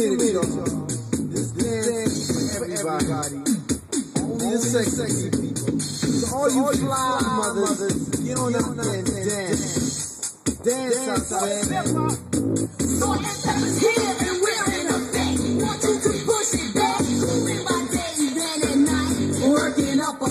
community. This dance is for everybody. Only the sexy people. So all you fly mothers, get on up and dance. Dance dance. So it's here and we're in a effect. Want you to push it back. Doing my day, then at night. Working up a